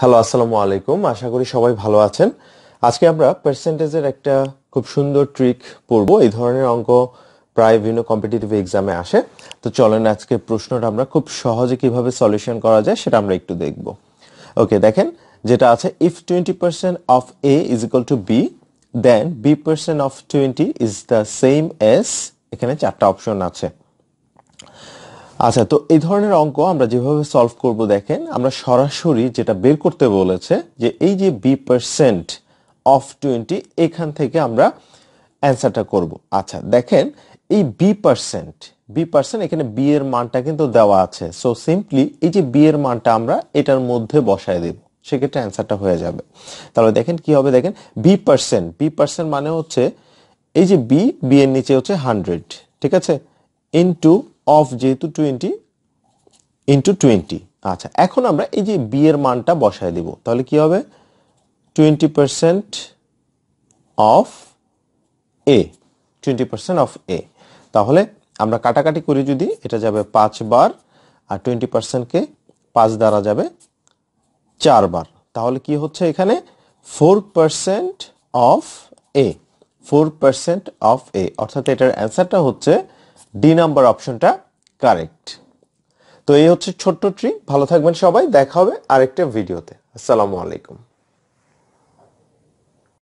Hello, আসসালামু আলাইকুম। আশা করি সবাই ভালো আছেন। আজকে আমরা পার্সেন্টেজের একটা খুব সুন্দর ট্রিক পড়ব। এই ধরনের অঙ্ক প্রায় বিভিন্ন কম্পিটিটিভ এক্সামে আসে। তো চলেন আজকে প্রশ্নটা আমরা খুব সহজে কীভাবে সলিউশন করা যায় সেটা আমরা একটু দেখব। ওকে দেখেন, যেটা আছে if twenty percent of A is equal to B then B percent of twenty is the same as এখানে চারটা অপশন আছে। আচ্ছা তো এই ধরনের অঙ্ক আমরা যেভাবে সলভ করব দেখেন, আমরা সরাসরি যেটা বের করতে বলেছে যে এই যে বি পার্সেন্ট অফ টোয়েন্টি এখান থেকে আমরা অ্যান্সারটা করব। আচ্ছা দেখেন, এই বি পার্সেন্ট বি পার্সেন্ট এখানে বি এর মানটা কিন্তু দেওয়া আছে। সো সিম্পলি এই যে বি এর মানটা আমরা এটার মধ্যে বসায় দেব, সেক্ষেত্রে অ্যান্সারটা হয়ে যাবে। তাহলে দেখেন কি হবে, দেখেন বি পার্সেন্ট বি পার্সেন্ট মানে হচ্ছে, এই যে বি বি এর নিচে হচ্ছে হান্ড্রেড ঠিক আছে? ইনটু অফ যেহেতু টোয়েন্টি ইন্টু টোয়েন্টি আচ্ছা এখন আমরা এই যে বি এর মানটা বসায় দিব, তাহলে কি হবে? Twenty percent of A twenty percent of A তাহলে আমরা কাটাকাটি করি যদি, এটা যাবে পাঁচ বার, আর টোয়েন্টি পার্সেন্টকে পাঁচ দ্বারা যাবে চারবার তাহলে কি হচ্ছে এখানে? Four percent of A four percent of A অর্থাৎ এটার অ্যান্সারটা হচ্ছে ডি নাম্বার অপশনটা কারেক্ট তো এই হচ্ছে ছোট্ট ট্রিক ভালো থাকবেন সবাই, দেখা হবে আরেকটা ভিডিওতে আসসালামু আলাইকুম।